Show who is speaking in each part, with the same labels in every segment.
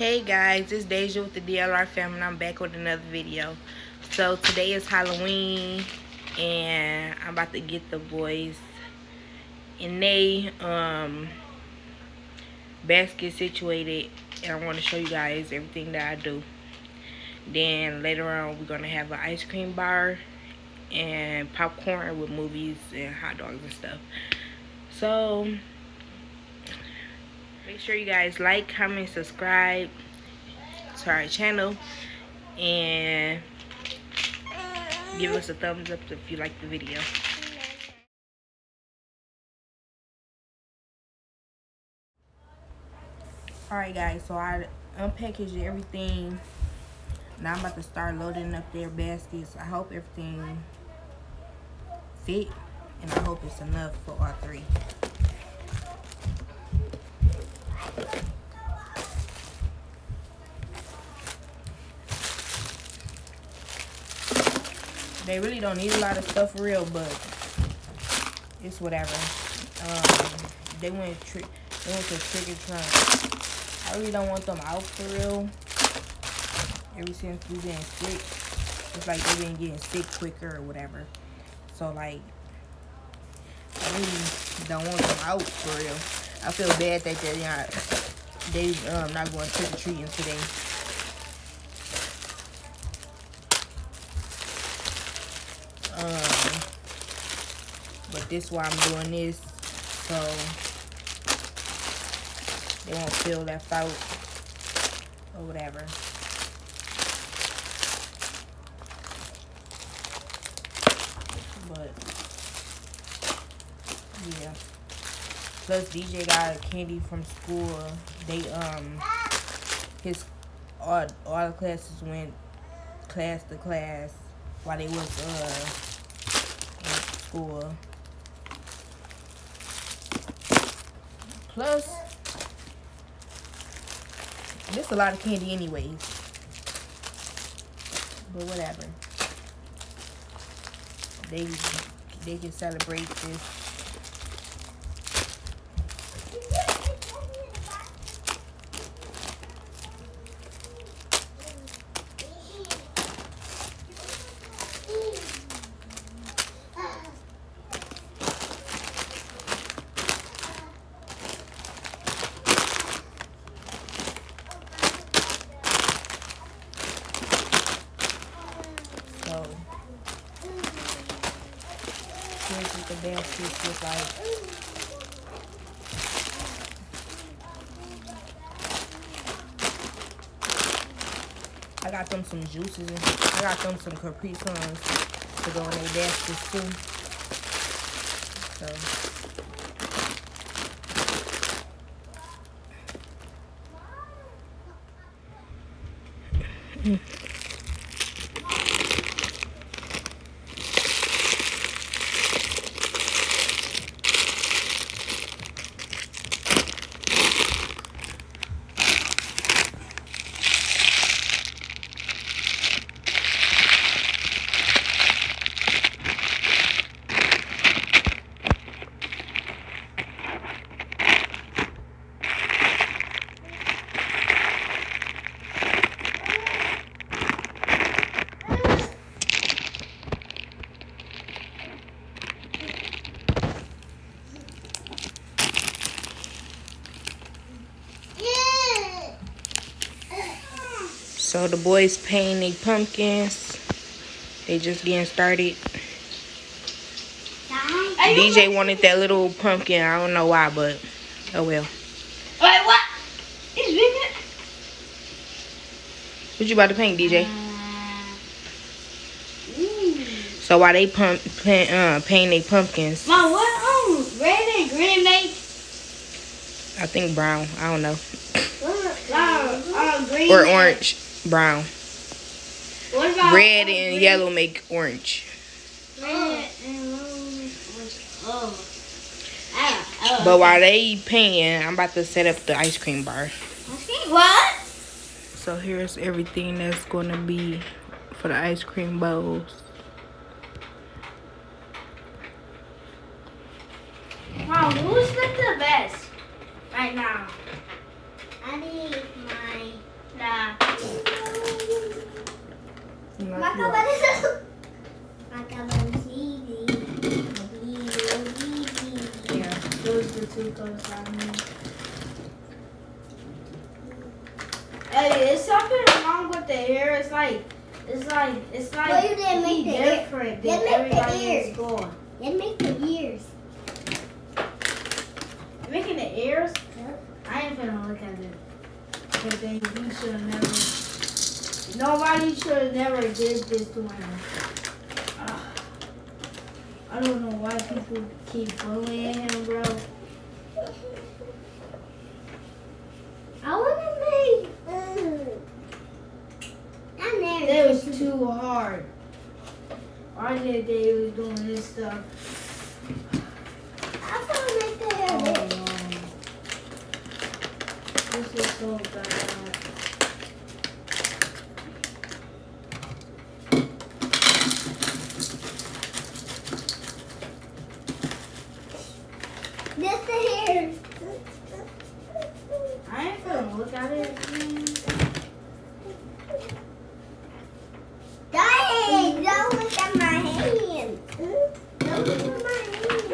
Speaker 1: Hey guys, it's Deja with the DLR family and I'm back with another video. So today is Halloween and I'm about to get the boys in they um basket situated and I want to show you guys everything that I do. Then later on we're gonna have an ice cream bar and popcorn with movies and hot dogs and stuff. So make sure you guys like comment subscribe to our channel. And give us a thumbs up if you like the video. Alright guys so i unpackaged everything. Now i'm about to start loading up their baskets. I hope everything fit and i hope it's enough for all three they really don't need a lot of stuff for real, but it's whatever. Um, they went trick. They went to trick or treat. I really don't want them out for real. Ever since we been sick, it's like they been getting sick quicker or whatever. So like, I really don't want them out for real. I feel bad that they're not they um not going trick or treating today. Um, but this why I'm doing this so they won't feel left out or whatever. But yeah. Plus DJ got candy from school. They um his all all the classes went class to class while they was uh in school. Plus this a lot of candy anyways. But whatever. They they can celebrate this the like. I got them some juices. I got them some Capri Suns to go in their baskets too. So. Mm. So the boys painting pumpkins. They just getting started. DJ wanted that little pumpkin. I don't know why, but oh well.
Speaker 2: Wait, what? It's bigger.
Speaker 1: What you about to paint, DJ?
Speaker 2: Uh,
Speaker 1: so while they pump, paint, uh, paint their pumpkins.
Speaker 2: Mom, what um red and green make?
Speaker 1: I think brown. I don't know.
Speaker 2: Uh, uh, green
Speaker 1: or orange brown.
Speaker 2: What about
Speaker 1: Red and green? yellow make orange.
Speaker 2: Red and Oh.
Speaker 1: But while they painting, I'm about to set up the ice cream bar.
Speaker 2: What?
Speaker 1: So here's everything that's going to be for the ice cream bowls.
Speaker 2: Wow, who's the best right now? Hey, it's something wrong with the hair. It's like, it's like, it's like
Speaker 3: well, you didn't make the
Speaker 2: different
Speaker 3: ear.
Speaker 2: than everybody the
Speaker 3: ears.
Speaker 2: is
Speaker 3: going. You make the ears.
Speaker 2: You're making the ears?
Speaker 3: Yep.
Speaker 2: I ain't gonna look at it. Because then you should have never. Nobody should have never did this to him. Ah. I don't know why people keep bullying him, bro.
Speaker 3: I want to make. I never.
Speaker 2: That was too hard. I did they was doing this stuff.
Speaker 3: I want to make the hair.
Speaker 2: Oh, no. This is so bad.
Speaker 3: This the hair.
Speaker 2: I ain't gonna look at it.
Speaker 3: Dang! Don't look at my hand. Don't look at my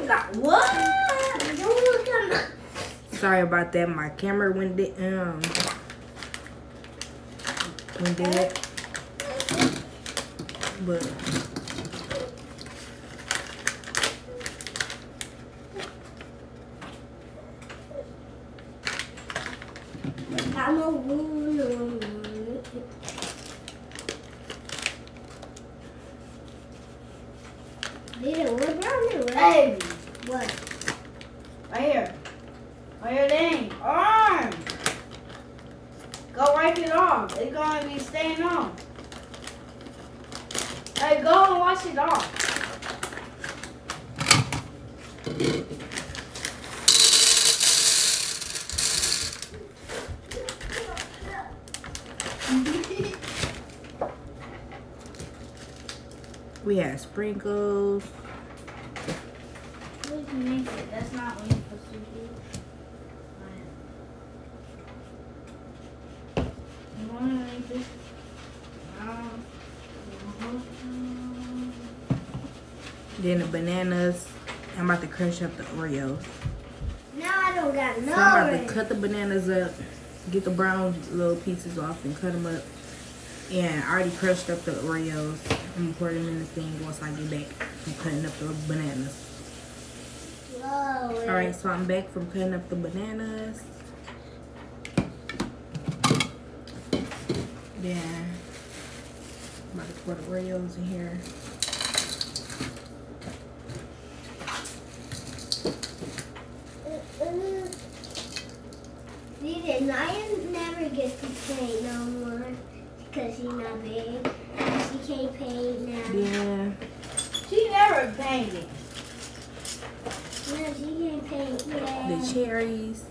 Speaker 3: hand.
Speaker 2: What?
Speaker 3: Don't look at my.
Speaker 1: Sorry about that. My camera went dead. Um, went dead. But
Speaker 3: I'm a woman.
Speaker 2: Hey,
Speaker 3: What?
Speaker 2: right here. Right here, dang. Arm. Go wipe it off. It's gonna be staying on. Hey, go and wash it off.
Speaker 1: we had sprinkles.
Speaker 2: That's not what you're supposed to do. You wanna make this? Um,
Speaker 1: Then the bananas. I'm about to crush up the Oreos.
Speaker 3: Now I don't got no
Speaker 1: So I'm about to cut the bananas up, get the brown little pieces off, and cut them up. And I already crushed up the Oreos. I'm gonna pour them in the thing once I get back from cutting up the bananas.
Speaker 3: Whoa.
Speaker 1: All right, so I'm back from cutting up the bananas. Then I'm about to pour the Oreos in here.
Speaker 3: See, then Naya never gets to paint no more because he's not big. She can't paint now.
Speaker 1: Then
Speaker 2: she never painted.
Speaker 3: No, she can't paint
Speaker 1: the cherries.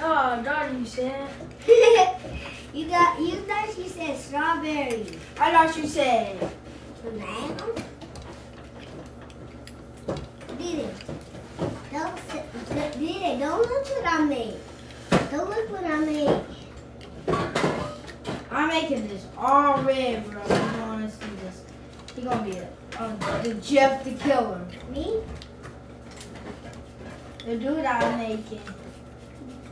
Speaker 2: Oh, daughter, you said.
Speaker 3: you got. You thought she said strawberry.
Speaker 2: I thought you said.
Speaker 3: Banana. Did it? Don't. s- Did it? Don't look what I made. Don't look what I made.
Speaker 2: I'm making this all red, bro. You wanna see this? He gonna be a, uh, the Jeff the Killer.
Speaker 3: Me?
Speaker 2: The dude I'm making.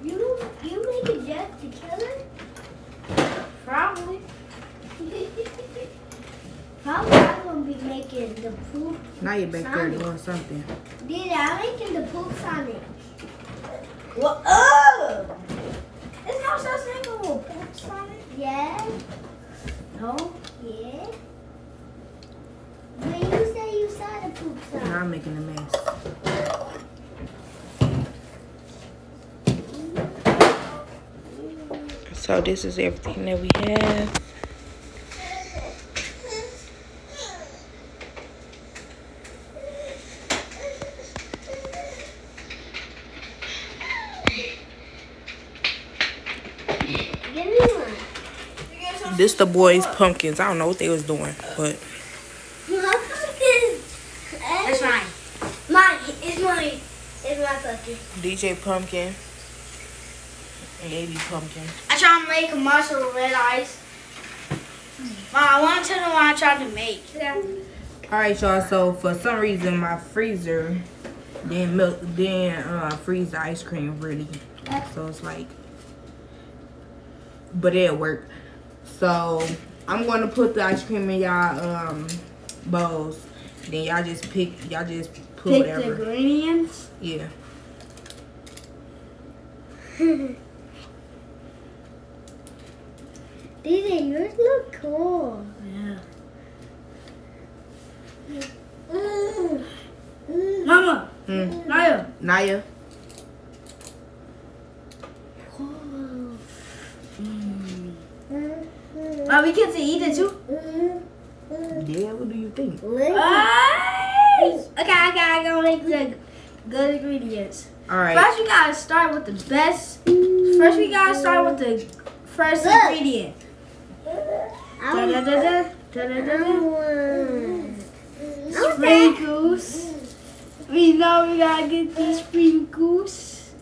Speaker 3: You? You make a Jeff the Killer?
Speaker 2: Probably.
Speaker 3: How am I gonna be making the poop?
Speaker 1: Now you're back there doing something.
Speaker 3: Did I'm making the poop Sonic.
Speaker 2: What? Oh! It's not such thing as a poop on it.
Speaker 3: Yeah.
Speaker 2: No.
Speaker 3: Yeah. But you say you saw the poop
Speaker 1: Now
Speaker 3: Sonic.
Speaker 1: I'm making a mess. So this is everything that we have.
Speaker 3: Give me one.
Speaker 1: This the boys' pumpkins. I don't know what they was doing, but
Speaker 3: My pumpkin.
Speaker 2: That's mine.
Speaker 3: Mine. It's mine. It's my pumpkin.
Speaker 1: DJ Pumpkin Baby Pumpkin.
Speaker 2: I try to make a muscle red eyes. Mom, I want to tell them what I tried to make. Yeah.
Speaker 1: All right, y'all. So for some reason, my freezer didn't milk, didn't uh, freeze the ice cream really. So it's like but it'll work. So I'm gonna put the ice cream in y'all um bowls. Then y'all just pick. Y'all just put
Speaker 2: Pick
Speaker 1: whatever.
Speaker 2: the ingredients.
Speaker 1: Yeah.
Speaker 3: DJ, yours look cool.
Speaker 2: Yeah.
Speaker 3: Mm.
Speaker 2: Mama,
Speaker 1: Mm.
Speaker 2: Naya.
Speaker 1: Naya.
Speaker 3: Cool.
Speaker 2: Uh, we get to eat it too. Mm-hmm.
Speaker 1: Yeah. What do you think?
Speaker 2: Nice. Okay, I gotta go make the good ingredients.
Speaker 1: All right.
Speaker 2: First, we gotta start with the best. First, we gotta start with the first
Speaker 3: Look.
Speaker 2: ingredient. Da da da da da da da da. Sprinkles. We know we gotta get these sprinkles.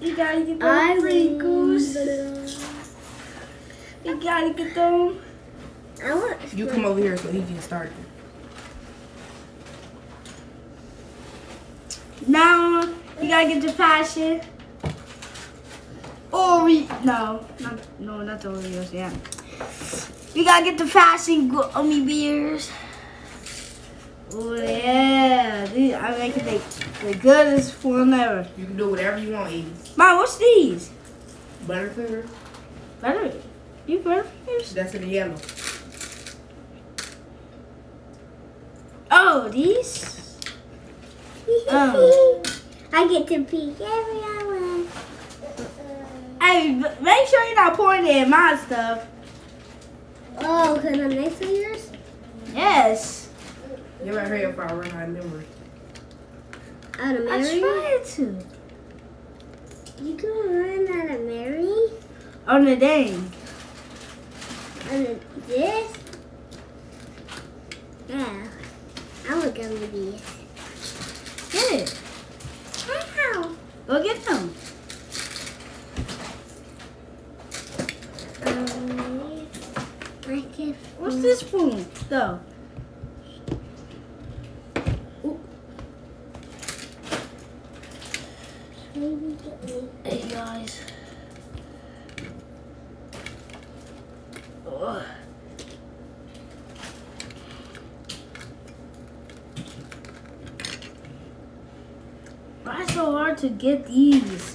Speaker 2: We gotta get those sprinkles. We gotta get them.
Speaker 3: I want
Speaker 1: You come over here so he can start.
Speaker 2: Now you gotta get the passion. Ore no, not no, not the Oreos. Yeah, we gotta get the fashion gummy beers. Oh yeah, these, I make it the, the goodest one ever.
Speaker 1: You can do whatever you want, Evie.
Speaker 2: Mom, what's these?
Speaker 1: Butterfinger.
Speaker 2: Butter. You butterfingers?
Speaker 1: That's in the yellow.
Speaker 2: Oh, these. Um.
Speaker 3: I get to peek every hour.
Speaker 2: Hey, make sure you're not pouring it in my stuff.
Speaker 3: Oh, can I next to yours?
Speaker 2: Yes.
Speaker 1: You ever heard if I run out of memory?
Speaker 3: Out of
Speaker 2: I tried to.
Speaker 3: You can run out of Mary?
Speaker 2: On the dang.
Speaker 3: And this? Yeah. I want gummy bears.
Speaker 2: Get it.
Speaker 3: Wow.
Speaker 2: Go get them.
Speaker 3: Um, I can.
Speaker 2: What's this spoon? Though. Hey guys. Ugh. Why it's so hard to get these?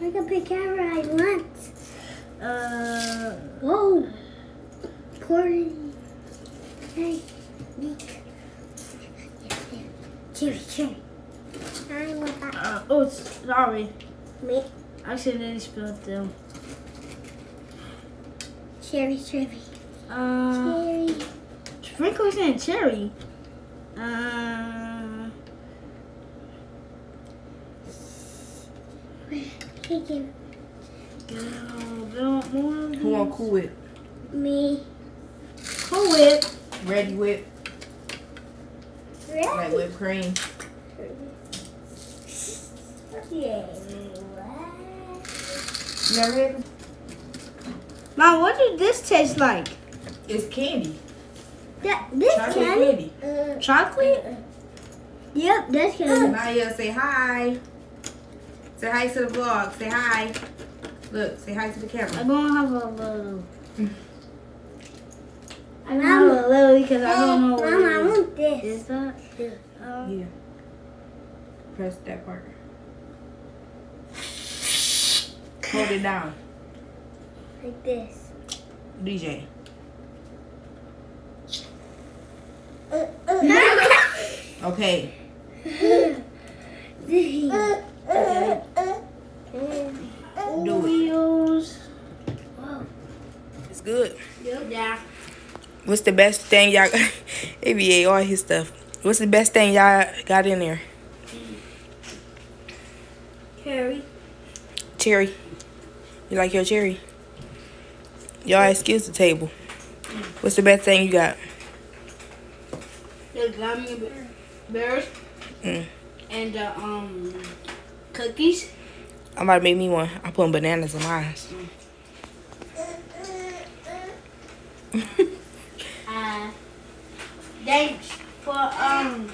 Speaker 3: I can pick whatever I want.
Speaker 2: Uh,
Speaker 3: Whoa. Pouring. Hey. Nick. Cherry, cherry. I want that.
Speaker 2: uh oh, sorry.
Speaker 3: Me.
Speaker 2: I accidentally spilled them.
Speaker 3: Cherry, cherry.
Speaker 2: Uh,
Speaker 3: Cherry.
Speaker 2: sprinkles and cherry. Uh,
Speaker 3: Take him.
Speaker 2: get a little bit more. of
Speaker 1: Who want
Speaker 2: these.
Speaker 1: Cool Whip?
Speaker 3: Me.
Speaker 2: Cool Whip.
Speaker 1: Reddi-wip? Like whipped cream?
Speaker 3: Yeah.
Speaker 1: You never?
Speaker 2: Mom, what did this taste like?
Speaker 1: It's candy.
Speaker 3: That, this
Speaker 1: Chocolate
Speaker 3: candy?
Speaker 1: candy.
Speaker 3: Uh,
Speaker 2: Chocolate?
Speaker 3: yep, that's candy.
Speaker 1: Naya, say hi. Say hi to the vlog. Say hi. Look, say hi to the camera.
Speaker 2: I'm gonna have a little. I'm gonna have a little because I don't know what
Speaker 3: Mama, I want this.
Speaker 2: Is that? Um,
Speaker 1: Yeah. Press that part. Hold it down.
Speaker 3: Like this.
Speaker 1: DJ. Okay. Do it.
Speaker 2: Wheels.
Speaker 1: It's good.
Speaker 2: Yeah.
Speaker 1: What's the best thing y'all ABA all his stuff. What's the best thing y'all got in there?
Speaker 2: Harry.
Speaker 1: Cherry. You like your cherry? Y'all excuse the table. What's the best thing you got?
Speaker 2: The gummy bears.
Speaker 1: Mm.
Speaker 2: And the um cookies.
Speaker 1: I'm about to make me one. I'm putting bananas in mine.
Speaker 2: Uh, thanks for um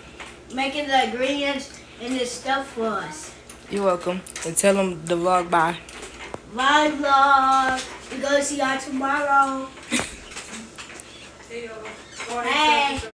Speaker 2: making the ingredients and this stuff for us.
Speaker 1: You're welcome. And tell them the vlog bye.
Speaker 2: Bye vlog. We're gonna see y'all tomorrow. Hey.